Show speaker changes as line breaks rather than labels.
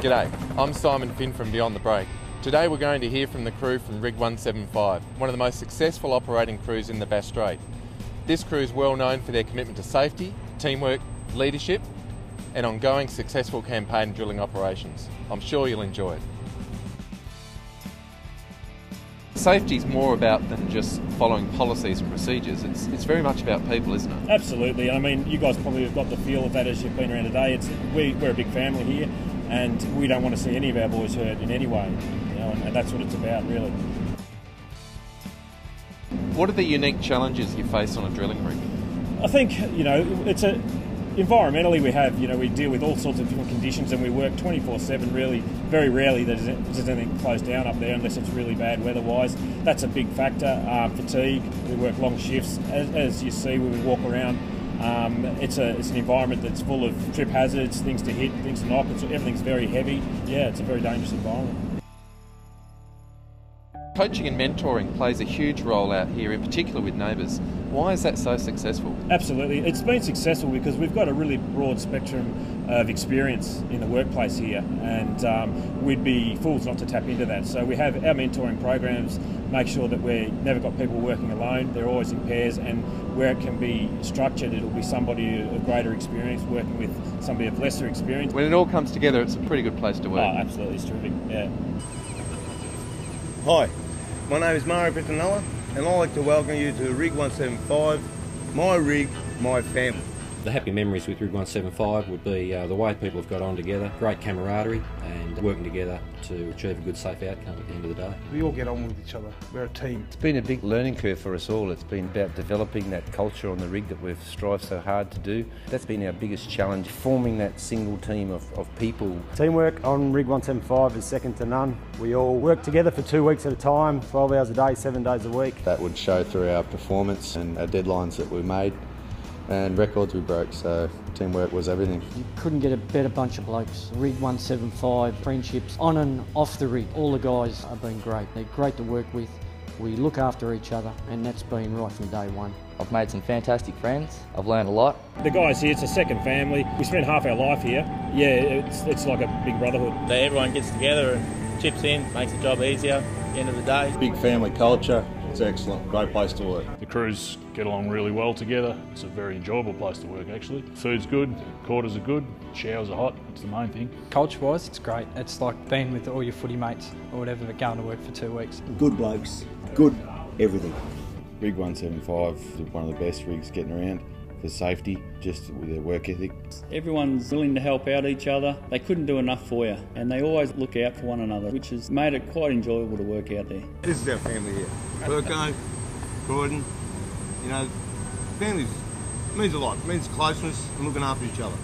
G'day, I'm Simon Finn from Beyond the Break. Today we're going to hear from the crew from Rig 175, one of the most successful operating crews in the Bass Strait. This crew is well known for their commitment to safety, teamwork, leadership, and ongoing successful campaign drilling operations. I'm sure you'll enjoy it. Safety is more about than just following policies and procedures. It's, it's very much about people, isn't it?
Absolutely. I mean, you guys probably have got the feel of that as you've been around today. It's we, we're a big family here, and we don't want to see any of our boys hurt in any way. You know, and, and that's what it's about, really.
What are the unique challenges you face on a drilling rig?
I think you know it's a environmentally we have you know we deal with all sorts of different conditions and we work 24/7. Really, very rarely there's, there's anything closed down up there unless it's really bad weather-wise. That's a big factor. Um, fatigue. We work long shifts, as, as you see when we walk around. Um, it's a it's an environment that's full of trip hazards, things to hit, things to knock. It's, everything's very heavy. Yeah, it's a very dangerous environment.
Coaching and mentoring plays a huge role out here, in particular with neighbours. Why is that so successful?
Absolutely. It's been successful because we've got a really broad spectrum of experience in the workplace here, and um, we'd be fools not to tap into that. So we have our mentoring programs make sure that we've never got people working alone, they're always in pairs, and where it can be structured, it'll be somebody of greater experience working with somebody of lesser experience.
When it all comes together, it's a pretty good place to work.
Oh, absolutely. It's terrific. Yeah.
Hi, my name is Mario Petronella and I'd like to welcome you to Rig 175, my rig, my family.
The happy memories with Rig 175 would be uh, the way people have got on together, great camaraderie and working together to achieve a good safe outcome at the end of the day.
We all get on with each other. We're a team.
It's been a big learning curve for us all. It's been about developing that culture on the rig that we've strived so hard to do. That's been our biggest challenge, forming that single team of, of people.
Teamwork on Rig 175 is second to none. We all work together for two weeks at a time, 12 hours a day, seven days a week.
That would show through our performance and our deadlines that we made and records we broke, so teamwork was everything.
You couldn't get a better bunch of blokes. Rig 175, friendships on and off the rig. All the guys have been great. They're great to work with. We look after each other, and that's been right from day one.
I've made some fantastic friends. I've learned a lot.
The guys here, it's a second family. We spend half our life here. Yeah, it's, it's like a big brotherhood.
Everyone gets together and chips in, makes the job easier at the end of the day.
Big family culture. It's excellent. Great place to work.
The crews get along really well together. It's a very enjoyable place to work actually. Food's good, quarters are good, showers are hot. It's the main thing.
Culture-wise, it's great. It's like being with all your footy mates or whatever, but going to work for two weeks.
Good blokes, good everything.
Rig 175 is one of the best rigs getting around for safety, just with their work ethic.
Everyone's willing to help out each other. They couldn't do enough for you, and they always look out for one another, which has made it quite enjoyable to work out there.
This is our family here. Burko, Gordon, you know, families means a lot. It means closeness and looking after each other.